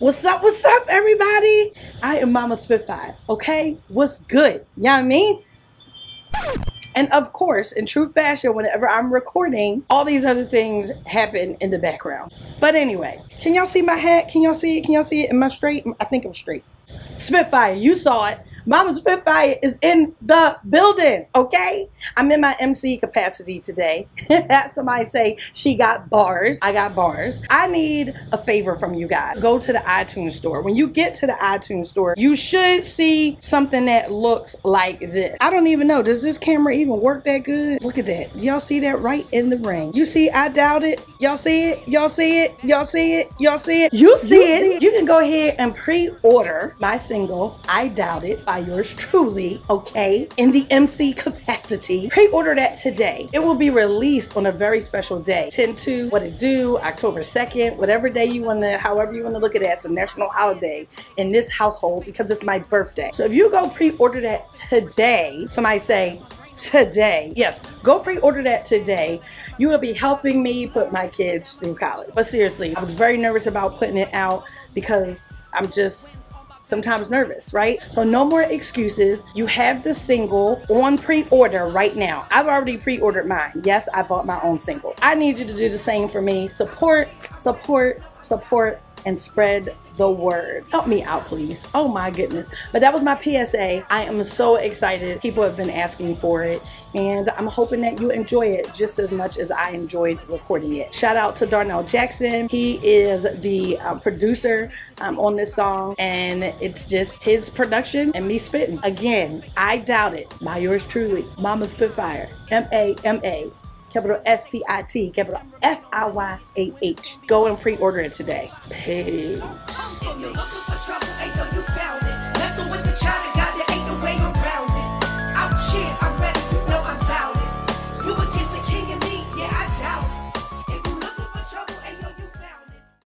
What's up? What's up, everybody? I am Mama Spitfire. Okay, what's good? You know what I mean? And of course, in true fashion, whenever I'm recording, all these other things happen in the background. But anyway, can y'all see my hat? Can y'all see it? Can y'all see it? Am I straight? I think I'm straight. Spitfire, you saw it. Mama Spitfire is in the building, okay? I'm in my MC capacity today. Somebody say she got bars. I got bars. I need a favor from you guys. Go to the iTunes store. When you get to the iTunes store, you should see something that looks like this. I don't even know. Does this camera even work that good? Look at that. Y'all see that right in the ring. You see, I doubt it. Y'all see it? Y'all see it? Y'all see it? Y'all see it? You see it. You can go ahead and pre-order my single, I Doubt It, by yours truly, okay, in the MC capacity. Pre-order that today. It will be released on a very special day. 10 to what it do, October 2nd, whatever day you want to, however you want to look at it, it's a national holiday in this household because it's my birthday. So if you go pre-order that today, somebody say, today. Yes, go pre-order that today. You will be helping me put my kids through college. But seriously, I was very nervous about putting it out because I'm just sometimes nervous, right? So no more excuses. You have the single on pre-order right now. I've already pre-ordered mine. Yes, I bought my own single. I need you to do the same for me. Support, support, support, and spread the word. Help me out, please. Oh my goodness. But that was my PSA. I am so excited. People have been asking for it, and I'm hoping that you enjoy it just as much as I enjoyed recording it. Shout out to Darnell Jaxon. He is the um, producer um, on this song, and it's just his production and me spitting. Again, I doubt it. By yours truly, Mama Spitfire. M A M A capital S P I T, capital F I Y A H. Go and pre order it today. Hey,